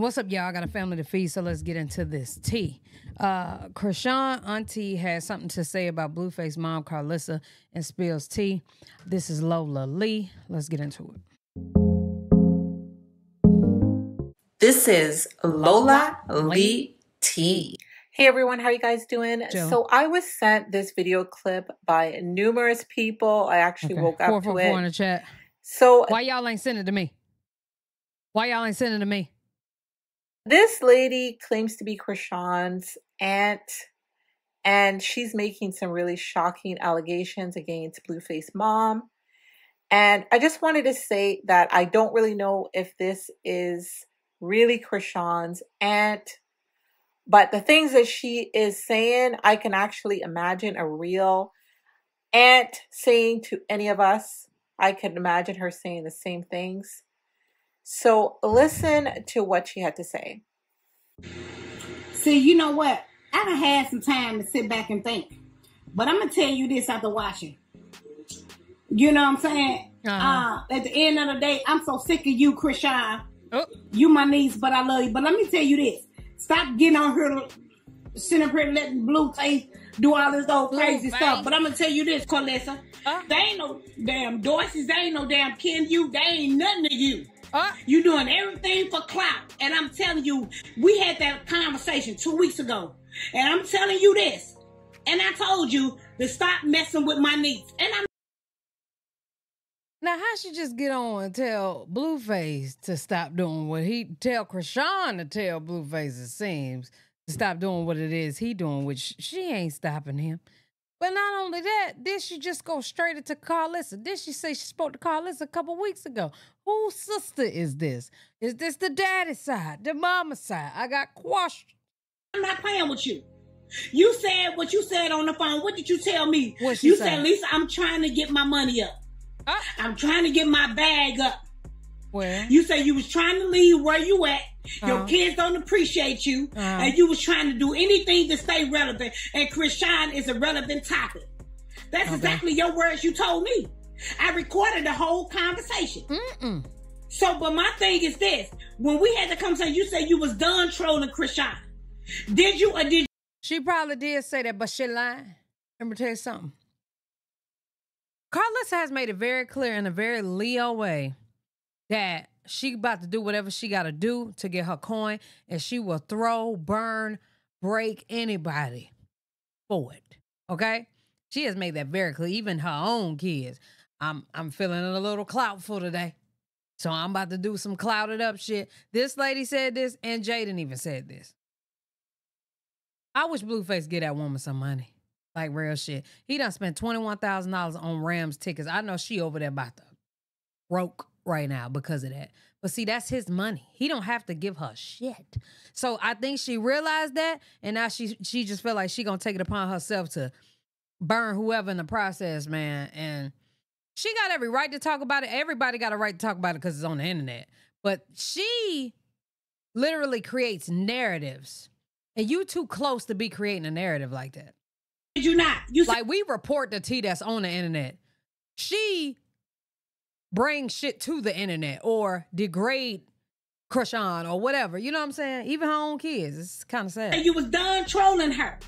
What's up, y'all? I got a family to feed, so let's get into this tea. Uh, Chrisean Auntie has something to say about Blueface mom, Karlissa, and spills tea. This is Lola Lee. Let's get into it. This is Lola Lee Tea. Hey everyone, how you guys doing? Joe. So I was sent this video clip by numerous people. I actually Okay. woke Four up four to four in the chat. So Why y'all ain't sending it to me? Why y'all ain't sending it to me? This lady claims to be Chrisean's aunt, and she's making some really shocking allegations against Blueface mom. And I just wanted to say that I don't really know if this is really Chrisean's aunt, but the things that she is saying, I can actually imagine a real aunt saying to any of us. I can imagine her saying the same things. So listen to what she had to say. See, you know what? I done had some time to sit back and think. But I'm gonna tell you this after watching. You know what I'm saying? Uh-huh. Uh, at the end of the day, I'm so sick of you, Chrisean. Oh, You my niece, but I love you. But let me tell you this. Stop getting on here sitting up here letting Blueface do all this old crazy stuff. But I'm gonna tell you this, Karlissa. Uh. They ain't no damn Dorsey's, they ain't no damn Ken you, they ain't nothing to you. Uh, You doing everything for clout. And I'm telling you, we had that conversation two weeks ago. And I'm telling you this. And I told you to stop messing with my niece. And I'm Now, how she just get on and tell Blueface to stop doing what he tell Chrisean to tell Blueface it seems to stop doing what it is he doing, which she ain't stopping him. But not only that, did she just go straight into Karlissa? Did she say she spoke to Karlissa a couple weeks ago? Whose sister is this? Is this the daddy side, the mama side? I got questions. I'm not playing with you. You said what you said on the phone. What did you tell me? What you said, Lisa, I'm trying to get my money up. I'm trying to get my bag up. well, You said you was trying to leave where you at. Your Uh-huh. kids don't appreciate you. Uh-huh. And you was trying to do anything to stay relevant. And Chris Chrisean is a relevant topic. That's Okay. exactly your words you told me. I recorded the whole conversation. mm-mm. So, but my thing is this. When we had the conversation, you said you was done trolling Chrisean. Did you or did She probably did say that, but she lied. Let me tell you something. Carlos has made it very clear in a very Leo way that she about to do whatever she got to do to get her coin, and she will throw, burn, break anybody for it. Okay, she has made that very clear. Even her own kids. I'm I'm feeling a little cloutful today, so I'm about to do some clouded up shit. This lady said this, and Jaidyn even said this. I wish Blueface get that woman some money. Like real shit. He done spent $21,000 on Rams tickets. I know she over there about to broke right now because of that. But see, that's his money. He don't have to give her shit. So I think she realized that, and now she she just felt like she gonna take it upon herself to burn whoever in the process, man. And she got every right to talk about it. Everybody got a right to talk about it because it's on the internet. But she literally creates narratives. And you too close to be creating a narrative like that. did you not? You Like we report the tea that's on the internet. She brings shit to the internet or degrade Chrisean or whatever. You know what I'm saying? Even her own kids. It's kind of sad. And you was done trolling her.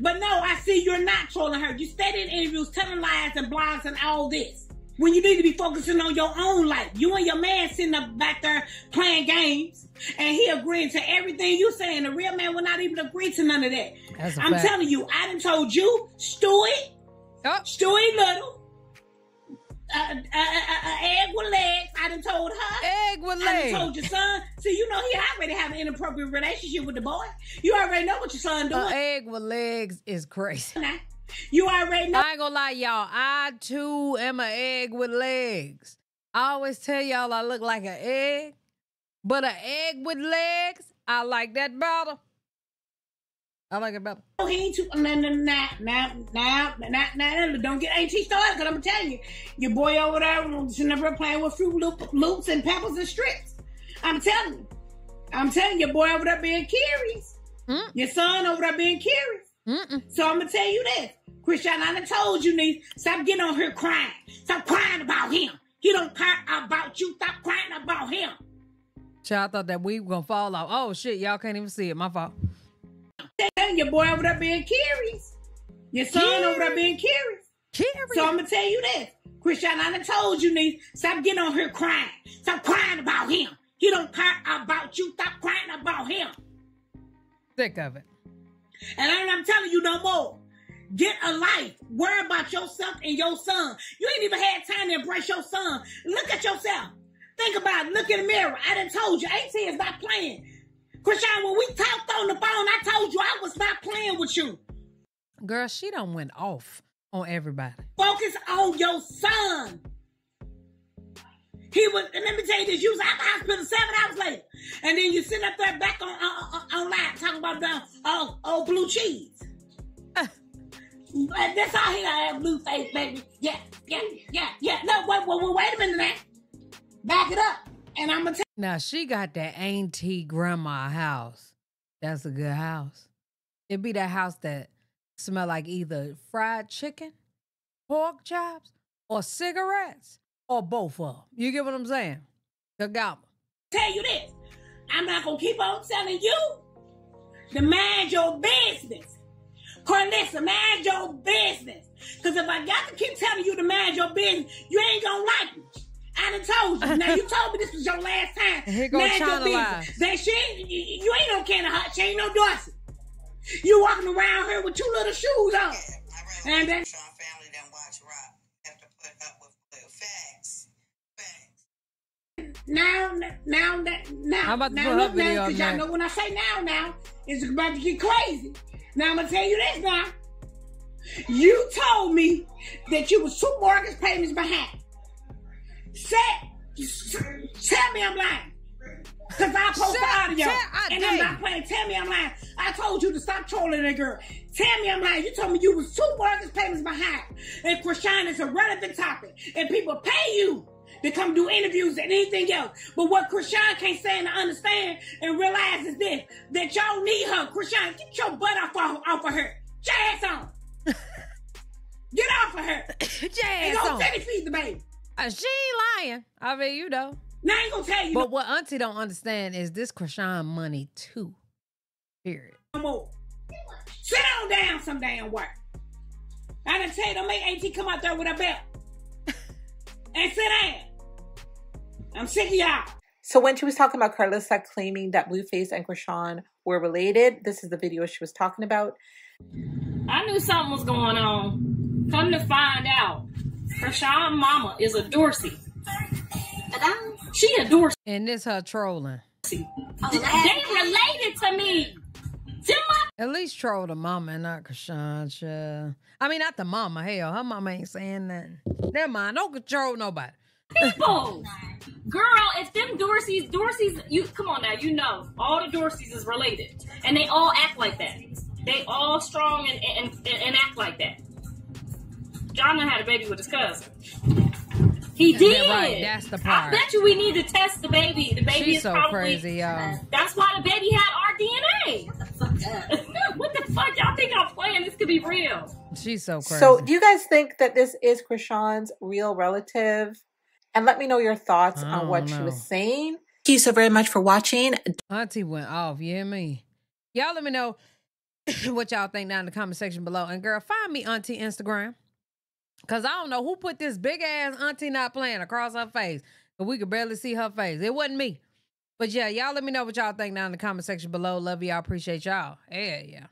But no, I see you're not trolling her. You stayed in interviews, telling lies and blogs and all this. When you need to be focusing on your own life. You and your man sitting up back there playing games. And he agreeing to everything you saying. The real man will not even agree to none of that. I'm fact. telling you, I done told you, Stewie, Oh, Stewie Little, uh, uh, uh, uh, egg with legs. I done told her. egg with legs. I done told your son. See, you know he already have an inappropriate relationship with the boy. You already know what your son doing. Egg with legs is crazy. You already know. I ain't gonna lie, y'all. I too am an egg with legs. I always tell y'all I look like an egg, but an egg with legs, I like that better. I like it better. he ain't too. Now, now, now, now, now, now, now, don't get Auntie started, because I'm telling you, your boy over there should never playing with Fruit Loop, Loops and Peppers and Strips. I'm telling you. I'm telling you, your boy over there being curious. Mm. Your son over there being curious. Mm-mm. So I'm gonna tell you this, Christian. I told you, niece, stop getting on here crying. Stop crying about him. He don't care about you. Stop crying about him. Child, I thought that we were gonna fall off. Oh shit, y'all can't even see it. My fault. Your boy over there being curious. Your son over there being curious. Curious. So I'm gonna tell you this. Christian, I told you, niece, stop getting on here crying. Stop crying about him. He don't care about you. Stop crying about him. Sick of it. And I'm telling you no more. Get a life. Worry about yourself and your son. You ain't even had time to embrace your son. Look at yourself. Think about it. Look in the mirror. I done told you. AT is not playing. Christian, when we talked on the phone, I told you I was not playing with you. Girl, she done went off on everybody. Focus on your son. He was, and let me tell you this, you was at the hospital seven hours later. And then you sit up there back on, on, live talking about the oh, oh blue cheese. Uh. That's all he got, blue face, baby. Yeah, yeah, yeah, yeah. No, wait, wait, wait, wait a minute now. Back it up. And I'm gonna tell Now she got that auntie grandma house. That's a good house. It'd be that house that smell like either fried chicken, pork chops, or cigarettes, or both of them. You get what I'm saying? The gobble. tell you this. I'm not gonna keep on telling you to mind your business. Karlissa, mind your business. Cause if I got to keep telling you to mind your business, you ain't gonna like me. I done told you. Now you told me this was your last time. Here go mind your business. That she you, you ain't no can of hot. She ain't no Dorsey. You walking around here with two little shoes on. Yeah, I really And then Sean family didn't watch rock. Have to put up with with facts. Facts. Now, now, now, now, now, look now, because y'all know when I say now, now, it's about to get crazy. Now I'm gonna tell you this now. You told me that you was two mortgage payments behind. Say, tell me I'm lying. Cause I post the audio. and I'm not playing. Tell me I'm lying. I told you to stop trolling that girl. Tell me I'm lying. You told me you was two mortgage payments behind. And Chrisean is a relevant topic. And people pay you to come do interviews and anything else. But what Chrisean can't stand and understand and realize is this, that y'all need her. Chrisean, get your butt off, off, off of her. Your ass on. Get off of her. Your And ass go on. feed the baby. Uh, she ain't lying. I mean, you know. Now I ain't gonna tell you But what Auntie don't understand is this Chrisean money too. Period. no more. Sit on down some damn work. I done tell you, don't make AT come out there with a belt. I'm sick of y'all. So when she was talking about Karlissa claiming that Blueface and Chrisean were related, this is the video she was talking about. I knew something was going on. Come to find out, Chrisean mama is a Dorsey. She a Dorsey. And this her trolling. Oh, they related to me. At least troll the mama and not Chrisean. child. I mean, not the mama. Hell, her mama ain't saying nothing. Never mind. Don't control nobody. People. Girl, if them Dorseys, Dorseys, you come on now, you know, all the Dorseys is related, and they all act like that. They all strong and and, and, and act like that. John done had a baby with his cousin. He Yeah, did. right, that's the I bet you we need to test the baby. The baby She's is so probably crazy, y'all. That's why the baby had our DNA. what the fuck? Y'all think I'm playing? This could be real. She's so crazy. So do you guys think that this is Chrisean's real relative? And let me know your thoughts on oh, what don't she was saying. Thank you so very much for watching. Auntie went off. Yeah, me? Y'all let me know what y'all think down in the comment section below. And girl, find me Auntie Instagram. Cause I don't know who put this big ass auntie not playing across her face. But we could barely see her face. It wasn't me. But yeah, y'all let me know what y'all think down in the comment section below. Love y'all. Appreciate y'all. Yeah, yeah.